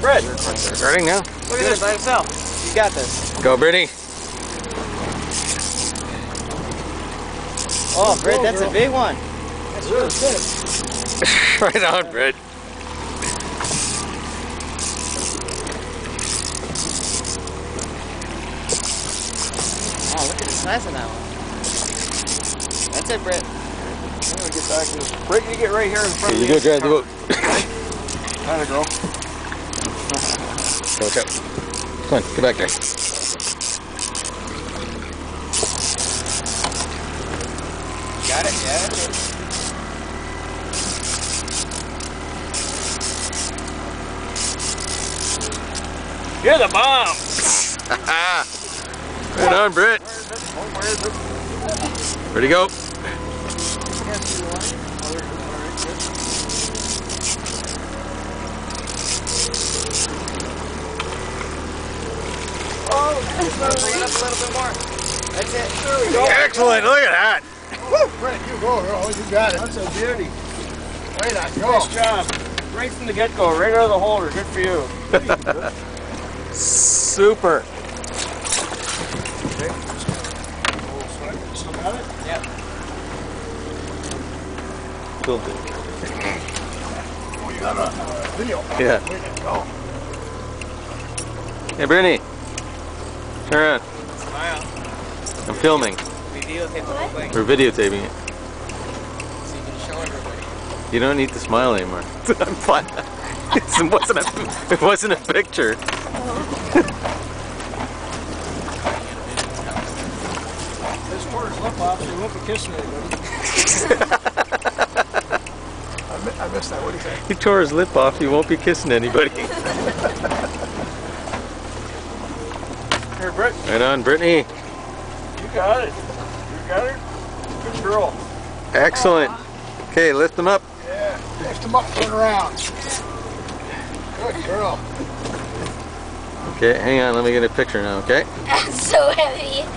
Brett, Recording now? look at this by itself. You got this. Go, Brittany. Oh, Brett, that's a big one. That's really good. right on, Britt. Oh, look at the size of that one. That's it, Brett. I'm gonna get back to this. Break, you get right here in front Okay, of you me. go drive the boat. Kind of girl. Watch out. Come on, get back there. Got it? Yeah. You're the bomb. right on, Britt. Where is it? Ready to go. Can't see the line. Oh, there it is. All right, good. Oh, Bring it up a little bit more. That's it. there we go. Excellent. Look at that. Woo, Brett, you go, girl. You got it. That's a beauty. Way to go. Nice job. Right from the get-go, right out of the holder. Good for you. Super. Okay. Still got it? Yep. Cool. Oh, you got a video. Yeah. Way to go. Hey, Brittany. Turn around. Smile. I'm filming. Videotape the whole thing. We're videotaping it. So you can show everybody. You don't need to smile anymore. I'm fine. It wasn't a, it wasn't a picture. This quarter's lip off, so you won't be kissing anybody. I, I missed that. What do you think? He tore his lip off. He won't be kissing anybody. Here, Brett. Right on, Brittany. You got it. You got it. Good girl. Excellent. Okay, lift them up. Yeah. Lift them up, turn around. Good girl. Okay, hang on. Let me get a picture now, okay? That's so heavy.